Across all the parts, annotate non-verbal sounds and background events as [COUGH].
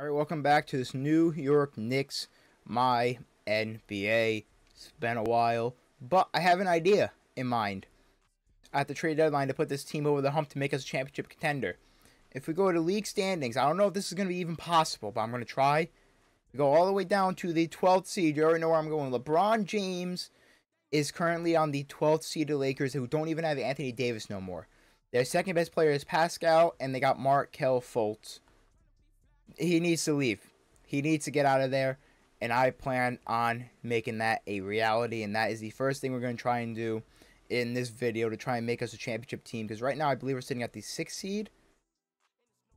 All right, welcome back to this New York Knicks My NBA. It's been a while, but I have an idea in mind at the trade deadline to put this team over the hump to make us a championship contender. If we go to league standings, I don't know if this is going to be even possible, but I'm going to try. We go all the way down to the 12th seed. You already know where I'm going. LeBron James is currently on the 12th seed of Lakers, who don't even have Anthony Davis no more. Their second best player is Pascal, and they got Markelle Fultz he needs to leave. He needs to get out of there, and I plan on making that a reality. And that is the first thing we're going to try and do in this video to try and make us a championship team. Because right now, I believe we're sitting at the sixth seed.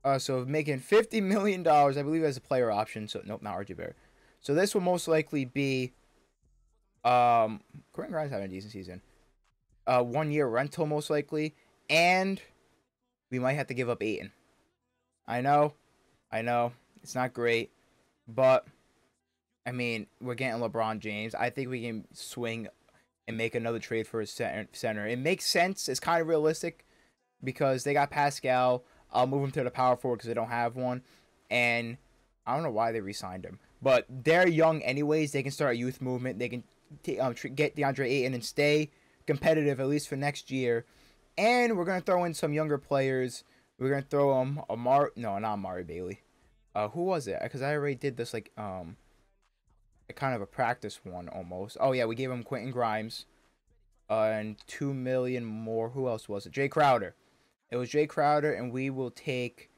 Uh, so making fifty million dollars, I believe, as a player option. So nope, not RJ Barrett. So this will most likely be. Um, Quentin Grimes having a decent season. Uh, one year rental most likely, and we might have to give up Ayton. I know I know it's not great, but I mean, we're getting LeBron James. I think we can swing and make another trade for a center. It makes sense. It's kind of realistic because they got Pascal. I'll move him to the power forward because they don't have one, and I don't know why they re-signed him. But they're young anyways. They can start a youth movement. They can t- um, get DeAndre Ayton and stay competitive at least for next year. And we're gonna throw in some younger players we're gonna throw um Amar no not Amari Bailey. Uh, who was it? Because I already did this like um, a kind of a practice one almost. Oh yeah, we gave him Quentin Grimes, uh, and two million more. Who else was it? Jay Crowder. It was Jay Crowder, and we will take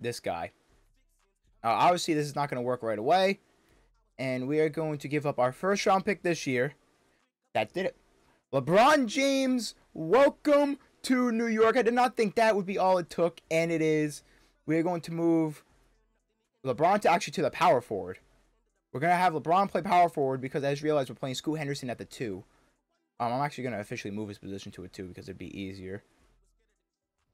this guy. Uh, obviously, this is not going to work right away, and we are going to give up our first round pick this year. That did it. LeBron James, welcome to New York. I did not think that would be all it took, and it is. We are going to move LeBron to actually to the power forward. We're gonna have LeBron play power forward because I just realized we're playing Scoot Henderson at the two. Um, I'm actually gonna officially move his position to a two because it'd be easier.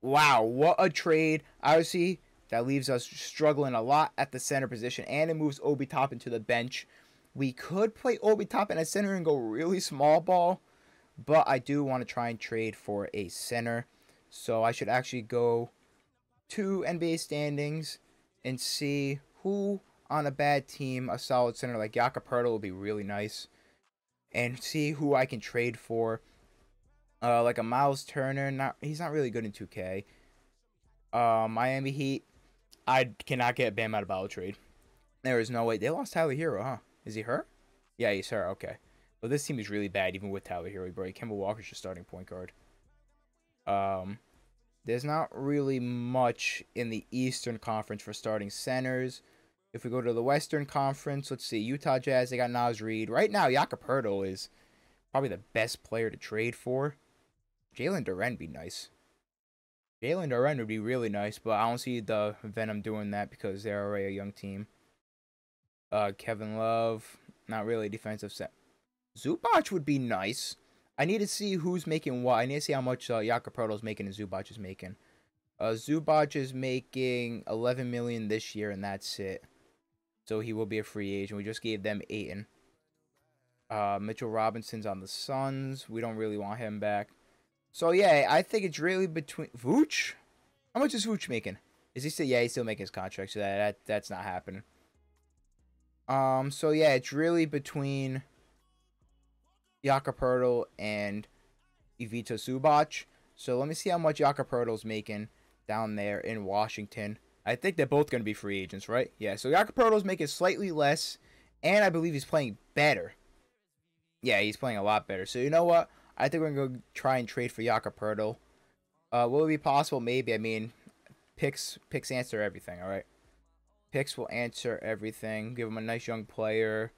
Wow, what a trade! Obviously, that leaves us struggling a lot at the center position, and it moves Obi Toppin to the bench. We could play Obi Toppin at center and go really small ball, but I do want to try and trade for a center. So I should actually go to NBA standings and see who on a bad team, a solid center like Jakob Poeltl would be really nice. And see who I can trade for. Uh, like a Miles Turner, not he's not really good in 2K. Uh, Miami Heat, I cannot get Bam Adebayo trade. There is no way. They lost Tyler Herro, huh? Is he hurt? Yeah, he's hurt. Okay. But this team is really bad, even with Tyler Herro. Bro, Kemba Walker's just starting point guard. Um, there's not really much in the Eastern Conference for starting centers. If we go to the Western Conference, let's see, Utah Jazz, they got Naz Reid. Right now, Jakob Poeltl is probably the best player to trade for. Jalen Duren be nice. Jalen Duren would be really nice, but I don't see the Venom doing that because they're already a young team. Uh, Kevin Love, not really defensive set. Zubac would be nice. I need to see who's making what. I need to see how much uh, is making and Zubac is making. Uh, Zubac is making 11 million this year, and that's it. So he will be a free agent. We just gave them Ayton. Uh, Mitchell Robinson's on the Suns. We don't really want him back. So yeah, I think it's really between Vooch. How much is Vooch making? Is he still? Yeah, he's still making his contract. So that, that that's not happening. Um. So yeah, it's really between Jakob and Ivica Zubac. So let me see how much Jakob Poeltl's making down there in Washington. I think they're both going to be free agents, right? Yeah, so Jakob Poeltl's making slightly less, and I believe he's playing better. Yeah, he's playing a lot better. So you know what? I think we're going to try and trade for Poeltl. Uh, will it be possible? Maybe. I mean, picks picks answer everything, all right? Picks will answer everything. Give him a nice young player.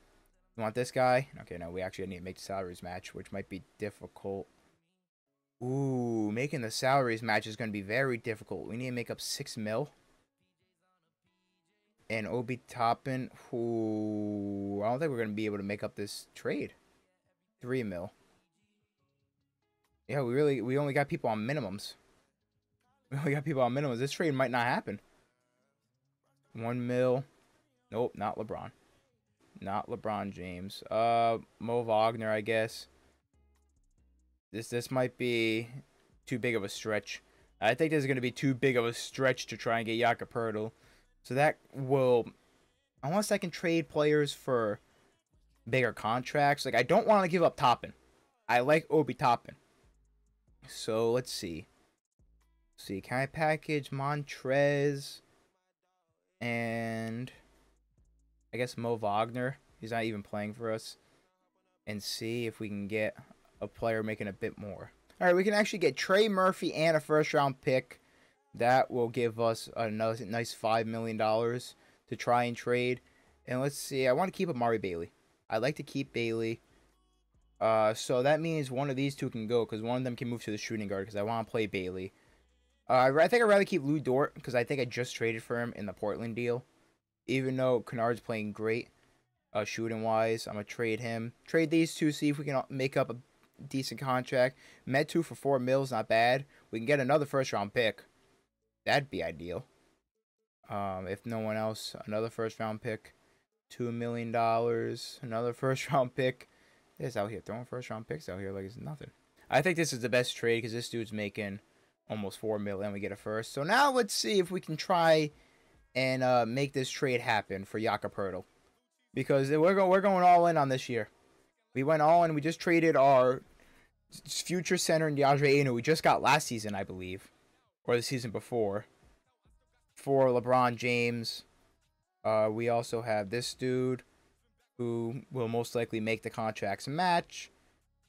Want this guy? Okay, no, we actually need to make the salaries match, which might be difficult. Ooh, making the salaries match is going to be very difficult. We need to make up 6 mil. And Obi Toppin, ooh, I don't think we're going to be able to make up this trade. 3 mil. Yeah, we really, we only got people on minimums. [LAUGHS] We only got people on minimums. This trade might not happen. 1 mil. Nope, not LeBron. Not LeBron James. Uh, Mo Wagner, I guess. This this might be too big of a stretch. I think this is going to be too big of a stretch to try and get Jakob Poeltl. So that will unless I can trade players for bigger contracts. Like I don't want to give up Toppin. I like Obi Toppin. So let's see. Let's see, can I package Montrez and I guess Mo Wagner? He's not even playing for us. And see if we can get a player making a bit more. All right, we can actually get Trey Murphy and a first round pick. That will give us a nice, nice $5 million to try and trade. And let's see, I want to keep Amari Bailey. I like to keep Bailey. Uh, so that means one of these two can go because one of them can move to the shooting guard because I want to play Bailey. Uh, I think I'd rather keep Lu Dort because I think I just traded for him in the Portland deal. Even though Kennard's playing great, uh, shooting wise, I'm gonna trade him. Trade these two, see if we can make up a decent contract. Metu for four mils, not bad. We can get another first round pick. That'd be ideal. Um, if no one else, another first round pick, two million dollars, another [LAUGHS] first round pick. This out here throwing first round picks out here like it's nothing. I think this is the best trade because this dude's making almost four million. We get a first. So now let's see if we can try and uh, make this trade happen for Jakob because we're going we're going all in on this year. We went all in. We just traded our future center in DeAndre Ayton, we just got last season, I believe, or the season before, for LeBron James. Uh, we also have this dude who will most likely make the contracts match.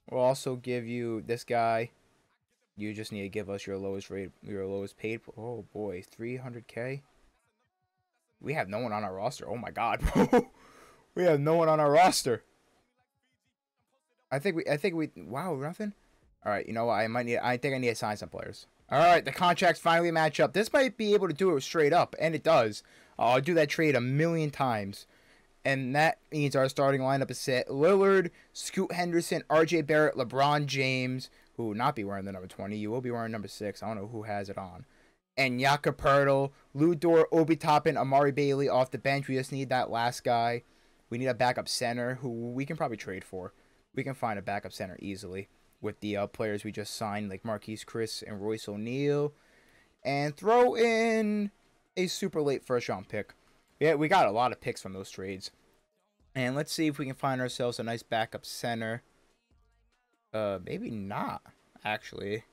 We'll also give you this guy. You just need to give us your lowest rate, your lowest paid. Oh boy, 300k. We have no one on our roster. Oh my god, [LAUGHS] bro. we have no one on our roster. I think we, I think we, wow, nothing. All right, you know what? I might need, I think I need to sign some players. All right, the contracts finally match up. This might be able to do it straight up, and it does. Oh, I'll do that trade a million times and that means our starting lineup is set Lillard, Scoot Henderson, RJ Barrett, LeBron James, who will not be wearing the number 20. You will be wearing number 6. I don't know who has it on. And Jakob Poeltl, Lu Dort, Obi Toppin, Amari Bailey off the bench. We just need that last guy. We need a backup center who we can probably trade for. We can find a backup center easily with the uh, players we just signed, like Marquese Chriss and Royce O'Neale. And throw in a super late first round pick. Yeah, we got a lot of picks from those trades. And let's see if we can find ourselves a nice backup center. Uh, maybe not, actually.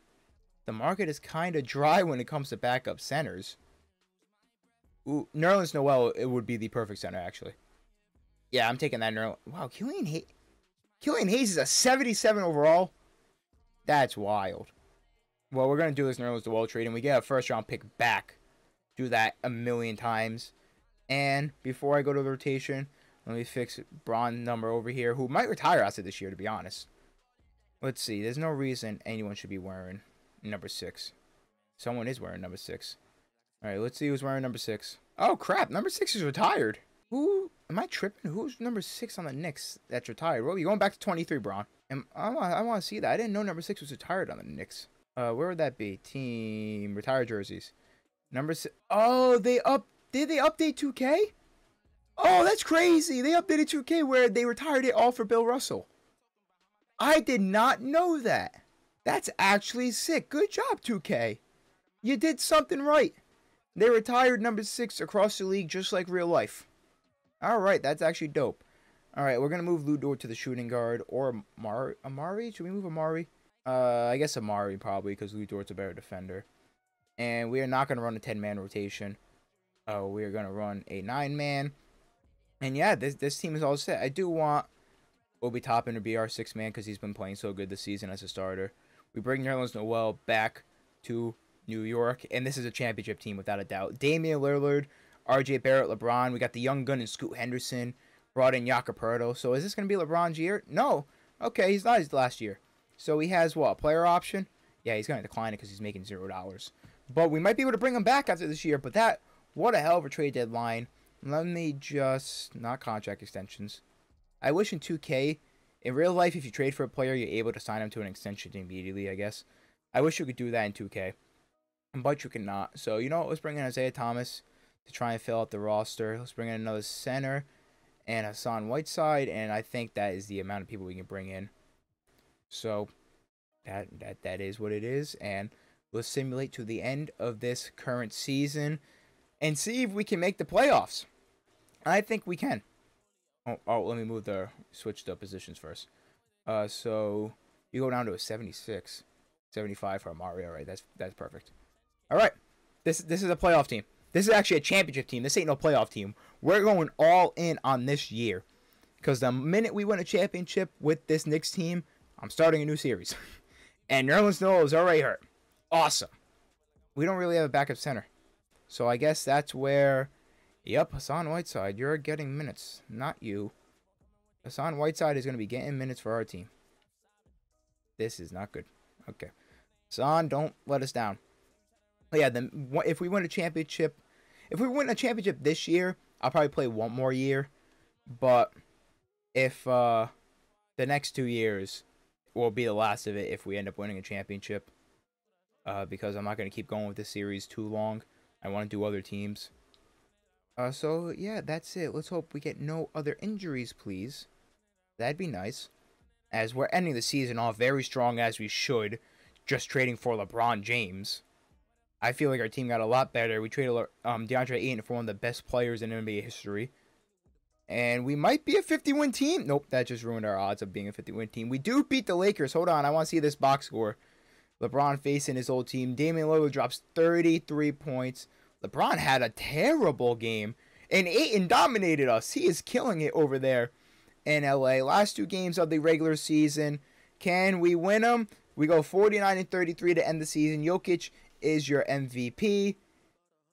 The market is kind of dry when it comes to backup centers. Ooh, Nerlens Noel, it would be the perfect center, actually. Yeah, I'm taking that Nerlens. Wow, Killian Hayes. Killian Hayes is a 77 overall. That's wild. Well, we're going to do this Nerlens Noel trade, and we get a first round pick back. Do that a million times. And before I go to the rotation, let me fix Bron number over here, who might retire after this year, to be honest. Let's see. There's no reason anyone should be wearing number six. Someone is wearing number six. All right, let's see who's wearing number six. Oh, crap. Number six is retired. Who? Am I tripping? Who's number six on the Knicks that's retired? Well, you're going back to 23, Bron. And I want, I want to see that. I didn't know number six was retired on the Knicks. Uh, where would that be? Team retired jerseys. Number six. Oh, they up. Did they update 2K? Oh, that's crazy. They updated 2K where they retired it all for Bill Russell. I did not know that. That's actually sick. Good job, 2K. You did something right. They retired number six across the league just like real life. Alright, that's actually dope. Alright, we're going to move Lu Dort to the shooting guard. Or Amari? Amari? Should we move Amari? Uh, I guess Amari probably because Lu Dort's a better defender. And we are not going to run a 10-man rotation. Oh, we are going to run a 9-man. And yeah, this this team is all set. I do want Obi Toppin to be our sixth man because he's been playing so good this season as a starter. We bring Nerlens Noel back to New York, and this is a championship team without a doubt. Damian Lillard, RJ Barrett, LeBron. We got the young gun and Scoot Henderson. Brought in Jakob Poeltl. So is this going to be LeBron's year? No. Okay, he's not his last year. So he has what? A player option? Yeah, he's going to decline it because he's making zero dollars. But we might be able to bring him back after this year. But that, what a hell of a trade deadline. Let me just not contract extensions. I wish in 2K, in real life, if you trade for a player, you're able to sign him to an extension immediately. I guess. I wish you could do that in 2K, but you cannot. So you know what? Let's bring in Isaiah Thomas to try and fill out the roster. Let's bring in another center and Hassan Whiteside, and I think that is the amount of people we can bring in. So that that that is what it is, and we'll simulate to the end of this current season and see if we can make the playoffs. I think we can. Oh, oh, let me move the switch the positions first. Uh, so you go down to a 76, 75 for Mario, right? That's that's perfect. All right, this this is a playoff team. This is actually a championship team. This ain't no playoff team. We're going all in on this year, because the minute we win a championship with this Knicks team, I'm starting a new series. [LAUGHS] and Nerlens Noel is already hurt. Awesome. We don't really have a backup center, so I guess that's where Yep, Hassan Whiteside, you're getting minutes, not you. Hassan Whiteside is going to be getting minutes for our team. This is not good. Okay. Hassan, don't let us down. But yeah, then if we win a championship, if we win a championship this year, I'll probably play one more year. But if uh, the next two years will be the last of it if we end up winning a championship, uh, because I'm not going to keep going with this series too long. I want to do other teams. Uh, so yeah, that's it. Let's hope we get no other injuries, please. That'd be nice. As we're ending the season off very strong as we should, just trading for LeBron James. I feel like our team got a lot better. We traded um, DeAndre Ayton for one of the best players in NBA history. And we might be a 50 win team. Nope, that just ruined our odds of being a 50 win team. We do beat the Lakers. Hold on, I want to see this box score. LeBron facing his old team. Damian Lillard drops 33 points. LeBron had a terrible game, and Ayton dominated us. He is killing it over there in LA. Last two games of the regular season. Can we win them? We go 49 and 33 to end the season. Jokic is your MVP.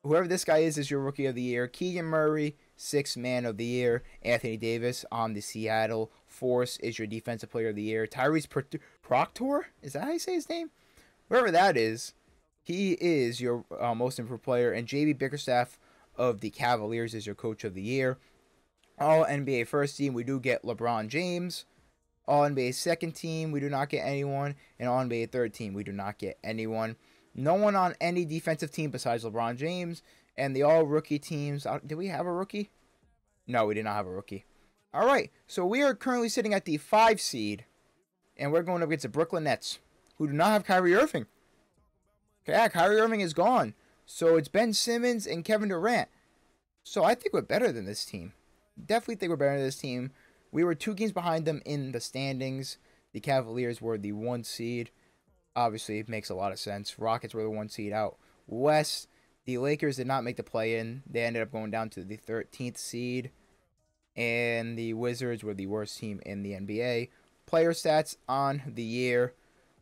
Whoever this guy is is your rookie of the year. Keegan Murray, sixth man of the year. Anthony Davis on the Seattle Force is your defensive player of the year. Tyrese Proctor, is that how you say his name? Whoever that is, he is your uh, most improved player, and JB Bickerstaff of the Cavaliers is your coach of the year. All NBA first team, we do get LeBron James. All NBA second team, we do not get anyone. And all NBA third team, we do not get anyone. No one on any defensive team besides LeBron James. And the all rookie teams, uh, did we have a rookie? No, we did not have a rookie. All right, so we are currently sitting at the five seed. And we're going up against the Brooklyn Nets, who do not have Kyrie Irving. Yeah, Kyrie Irving is gone. So it's Ben Simmons and Kevin Durant. So I think we're better than this team. Definitely think we're better than this team. We were two games behind them in the standings. The Cavaliers were the one seed. Obviously, it makes a lot of sense. Rockets were the one seed out west. The Lakers did not make the play in. They ended up going down to the 13th seed. And the Wizards were the worst team in the NBA. Player stats on the year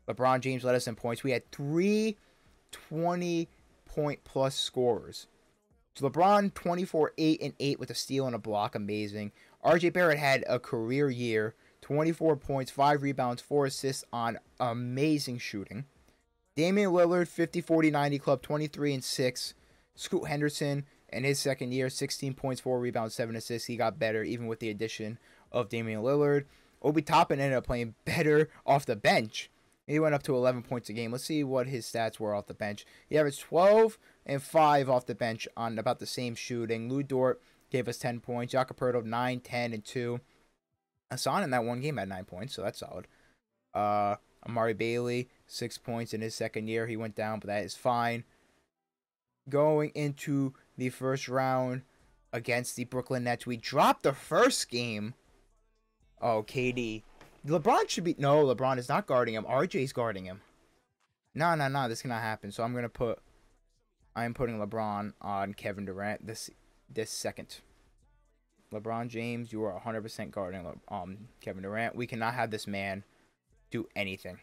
LeBron James led us in points. We had three 20 point plus scorers. So LeBron 24 8 and 8 with a steal and a block, amazing. RJ Barrett had a career year, 24 points, 5 rebounds, 4 assists on amazing shooting. Damian Lillard 50 40 90 club 23 and 6. Scoot Henderson in his second year 16 points, 4 rebounds, 7 assists. He got better even with the addition of Damian Lillard. Obi Toppin ended up playing [LAUGHS] better off the bench he went up to 11 points a game. Let's see what his stats were off the bench. He averaged 12 and 5 off the bench on about the same shooting. Lu Dort gave us 10 points. Jakob 9, 10, and 2. Hassan in that one game had 9 points, so that's solid. Uh, Amari Bailey, 6 points in his second year. He went down, but that is fine. Going into the first round against the Brooklyn Nets, we dropped the first game. Oh, KD LeBron should be no. LeBron is not guarding him. RJ's guarding him. No, no, no. This cannot happen. So I'm gonna put. I am putting LeBron on Kevin Durant this this second. LeBron James, you are 100% guarding um Kevin Durant. We cannot have this man do anything.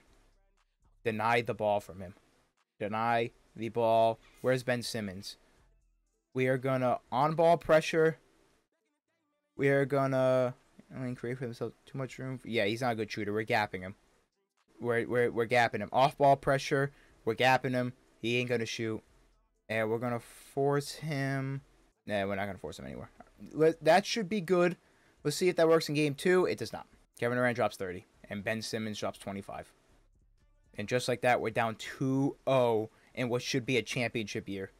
Deny the ball from him. Deny the ball. Where's Ben Simmons? We are gonna on ball pressure. We are gonna I mean, create for himself too much room. For, yeah, he's not a good shooter. We're gapping him. We're, we're, we're gapping him. Off ball pressure. We're gapping him. He ain't going to shoot. And we're going to force him. Nah, we're not going to force him anywhere. That should be good. Let's see if that works in game two. It does not. Kevin Durant drops 30. And Ben Simmons drops 25. And just like that, we're down 2 0 in what should be a championship year.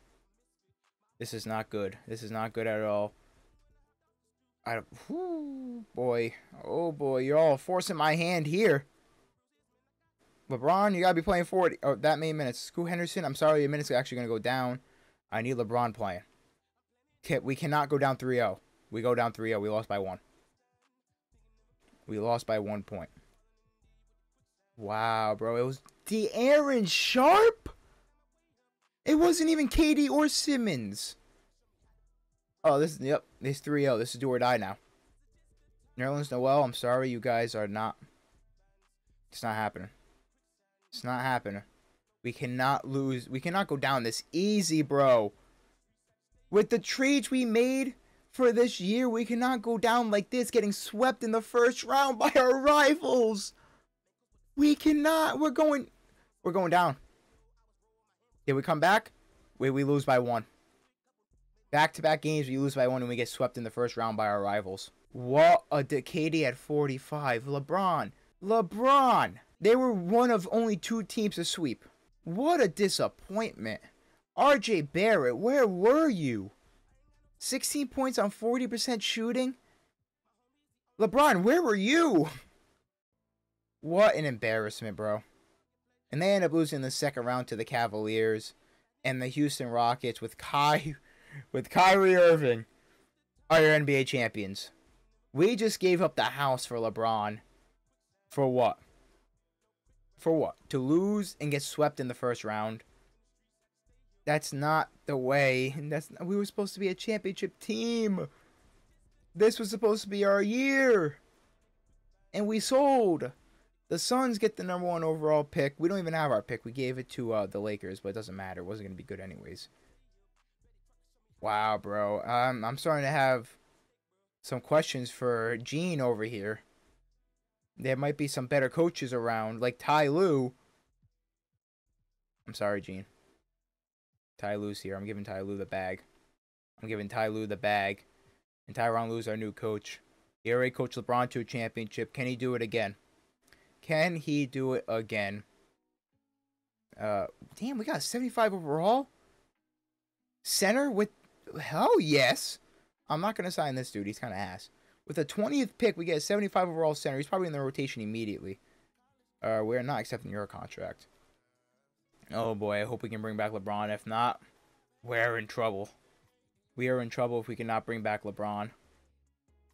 This is not good. This is not good at all. I, whew, boy, oh boy, you're all forcing my hand here. LeBron, you gotta be playing 40. Oh, that many minutes. Scoot Henderson, I'm sorry, your minutes are actually gonna go down. I need LeBron playing. We cannot go down 3-0. We go down 3-0. We lost by one. We lost by one point. Wow, bro. It was Day'Ron Sharpe. It wasn't even KD or Simmons. Oh, this is, yep. This 3-0. This is do or die now. Nerlens Noel, I'm sorry. You guys are not. It's not happening. It's not happening. We cannot lose. We cannot go down this easy, bro. With the trades we made for this year, we cannot go down like this, getting swept in the first round by our rivals. We cannot. We're going. We're going down. Did we come back? Wait, we lose by one. Back-to-back games, we lose by one, and we get swept in the first round by our rivals. What a decade at 45. LeBron. LeBron. They were one of only two teams to sweep. What a disappointment. RJ Barrett, where were you? 16 points on 40% shooting? LeBron, where were you? [LAUGHS] What an embarrassment, bro. And they end up losing the second round to the Cavaliers and the Houston Rockets with Kai with Kyrie Irving are your NBA champions. We just gave up the house for LeBron. For what? For what? To lose and get swept in the first round. That's not the way. [LAUGHS] That's not, we were supposed to be a championship team. This was supposed to be our year. And we sold. The Suns get the number one overall pick. We don't even have our pick. We gave it to uh, the Lakers, but it doesn't matter. It wasn't going to be good anyways. Wow, bro. Um, I'm starting to have some questions for Gene over here. There might be some better coaches around, like Ty Lue. I'm sorry, Gene. Ty Lue's here. I'm giving Ty Lue the bag. I'm giving Ty Lue the bag. And Tyronn Lue's our new coach. He already coached LeBron to a championship. Can he do it again? Can he do it again? Uh, damn, we got 75 overall. Center with, hell yes. I'm not gonna sign this dude. He's kind of ass. With the 20th pick, we get a 75 overall center. He's probably in the rotation immediately. Uh, we're not accepting your contract. Oh boy, I hope we can bring back LeBron. If not, we're in trouble. We are in trouble if we cannot bring back LeBron.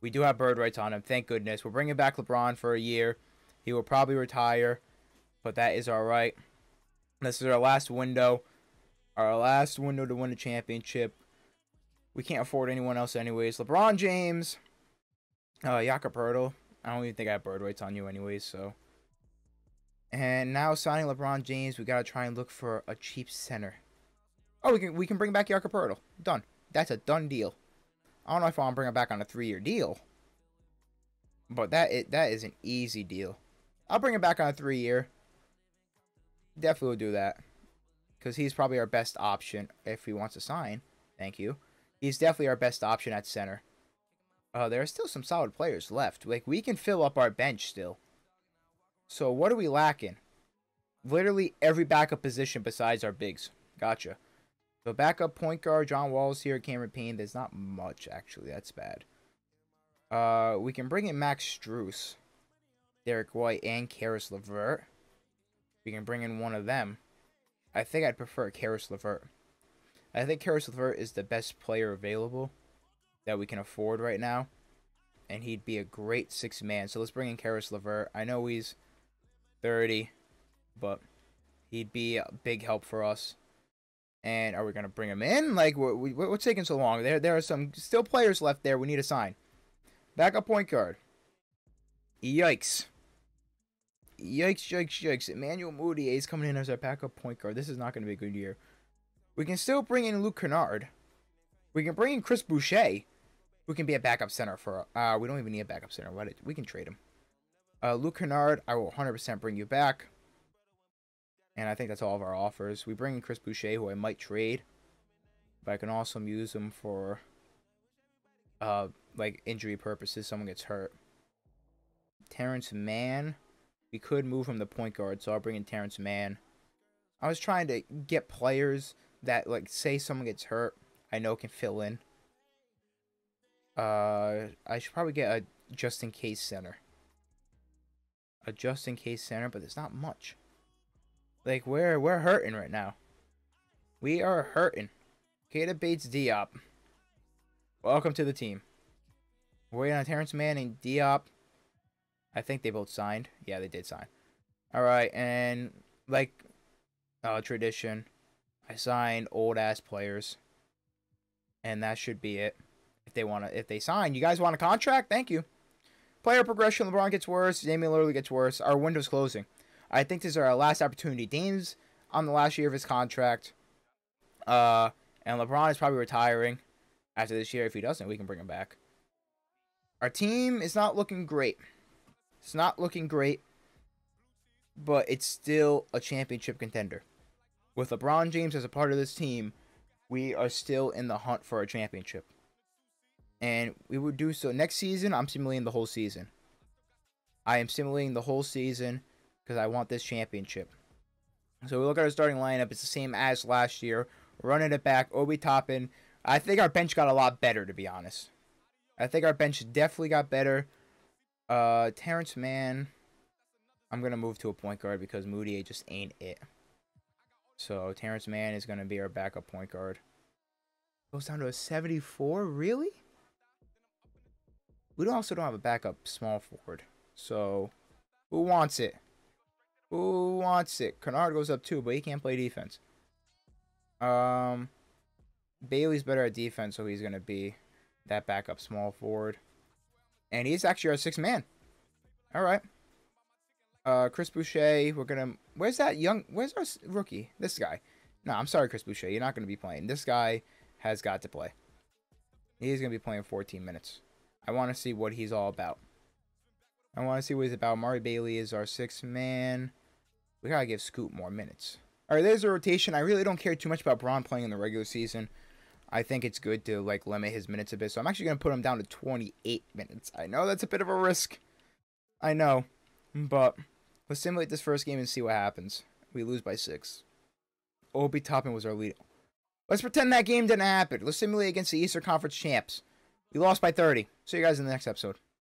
We do have bird rights on him, thank goodness. We're bringing back LeBron for a year. He will probably retire, but that is all right. This is our last window, our last window to win a championship. We can't afford anyone else anyways. LeBron James, uh, Jakob Poeltl. I don't even think I have bird rights on you anyways, so. And now signing LeBron James, we gotta try and look for a cheap center. Oh, we can we can bring back Jakob Poeltl. Done. That's a done deal. I don't know if I want to bring him back on a three-year deal, but that it that is an easy deal. I'll bring him back on a three year. Definitely will do that. Because he's probably our best option if he wants to sign. Thank you. He's definitely our best option at center. Uh, there are still some solid players left. Like, we can fill up our bench still. So, what are we lacking? Literally every backup position besides our bigs. Gotcha. So, backup point guard, John Wall's here, Cameron Payne. There's not much, actually. That's bad. Uh, we can bring in Max Strus. Derrick White and Caris LeVert. We can bring in one of them. I think I'd prefer Caris LeVert. I think Caris LeVert is the best player available that we can afford right now. And he'd be a great six man. So let's bring in Caris LeVert. I know he's 30, but he'd be a big help for us. And are we going to bring him in? Like, what, what's taking so long? There, there are some still players left there we need a sign. Backup point guard. Yikes. Yikes, yikes, yikes. Emmanuel Mudiay is coming in as our backup point guard. This is not going to be a good year. We can still bring in Luke Kennard. We can bring in Chris Boucher, who can be a backup center for... Uh, we don't even need a backup center. What? We can trade him. Uh, Luke Kennard, I will 100% bring you back. And I think that's all of our offers. We bring in Chris Boucher, who I might trade. But I can also use him for... Uh, like, injury purposes. Someone gets hurt. Terrence Mann. We could move him to point guard, so I'll bring in Terrence Mann. I was trying to get players that, like, say someone gets hurt, I know can fill in. Uh, I should probably get a just in case center. A just in case center, but there's not much. Like, we're, we're hurting right now. We are hurting. Keita Bates Diop. Welcome to the team. We're on Terrence Mann and Diop. I think they both signed. Yeah, they did sign. All right, and like uh, tradition, I signed old ass players, and that should be it. If they want to, if they sign, you guys want a contract? Thank you. Player progression: LeBron gets worse. Damian Lillard gets worse. Our window's closing. I think this is our last opportunity. Dame's on the last year of his contract. Uh, and LeBron is probably retiring after this year. If he doesn't, we can bring him back. Our team is not looking great. It's not looking great, but it's still a championship contender. With LeBron James as a part of this team, we are still in the hunt for a championship. And we would do so next season. I'm simulating the whole season. I am simulating the whole season because I want this championship. So we look at our starting lineup. It's the same as last year. Running it back, Obi Toppin. I think our bench got a lot better, to be honest. I think our bench definitely got better. Uh, Terrence Mann. I'm going to move to a point guard because Moody just ain't it. So Terrence Mann is going to be our backup point guard. Goes down to a 74? Really? We also don't have a backup small forward. So, who wants it? Who wants it? Kennard goes up too, but he can't play defense. Um, Bailey's better at defense, so he's going to be that backup small forward. And he's actually our sixth man. All right. Uh, Chris Boucher, we're to... Where's that young... Where's our rookie? This guy. No, I'm sorry, Chris Boucher. You're not to be playing. This guy has got to play. He's to be playing 14 minutes. I want to see what he's all about. I want to see what he's about. Mari Bailey is our sixth man. We got to give Scoot more minutes. All right, there's a rotation. I really don't care too much about Bron playing in the regular season. I think it's good to like limit his minutes a bit. So I'm actually to put him down to 28 minutes. I know that's a bit of a risk. I know. But let's simulate this first game and see what happens. We lose by six. Obi Toppin was our lead. Let's pretend that game didn't happen. Let's simulate against the Eastern Conference champs. We lost by 30. See you guys in the next episode.